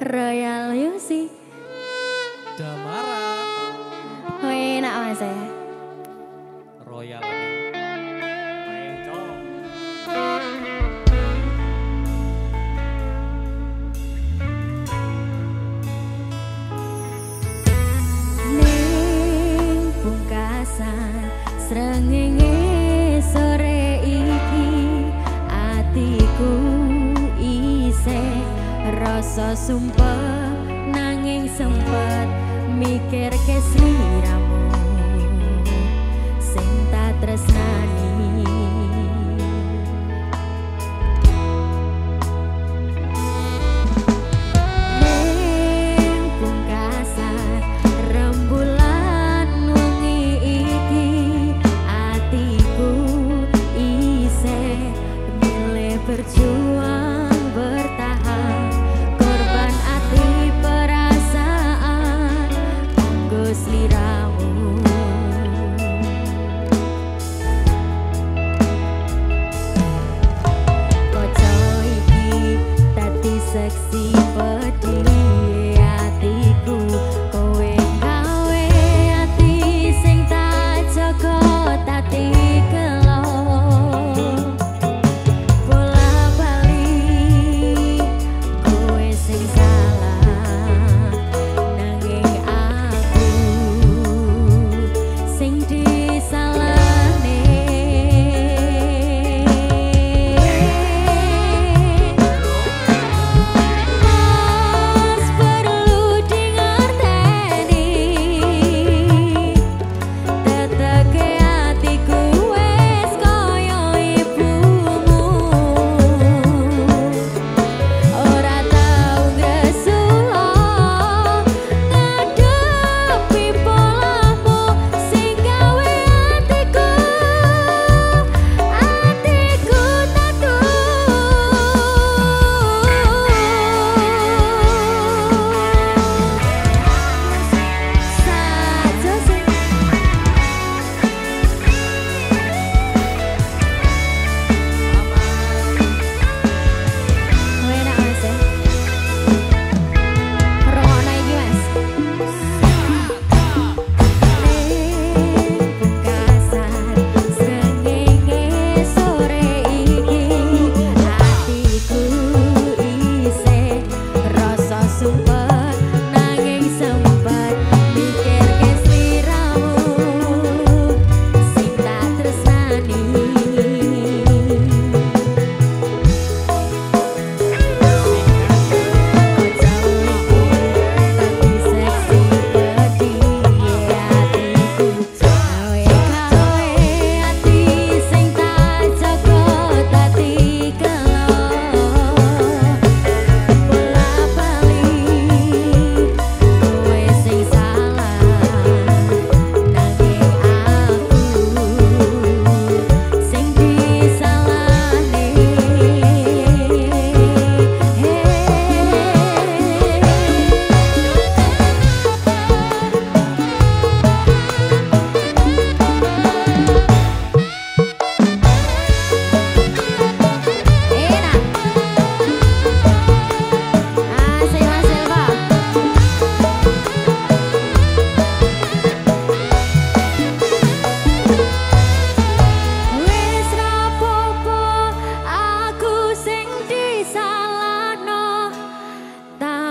Royal Yusi. Damara. Wih, nak mas ya. Royal. Neng pungkasan Serengingin rasa sumpah nanging sempat mikir kesliramu sexy.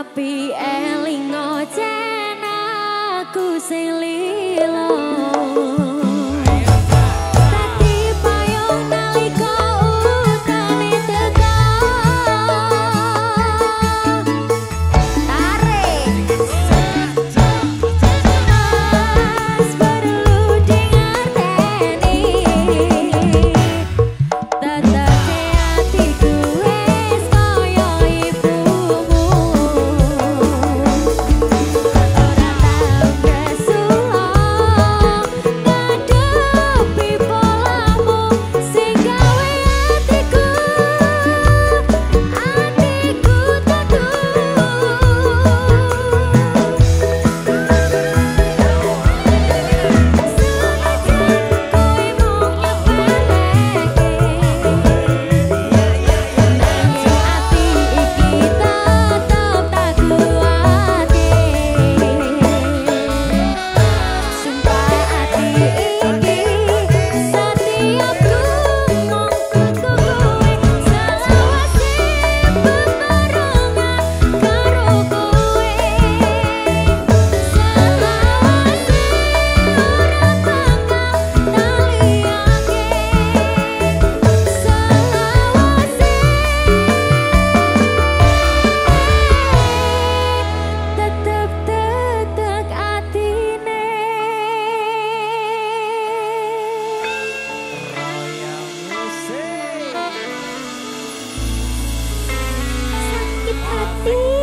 tapi elingo jen aku sing liat Please.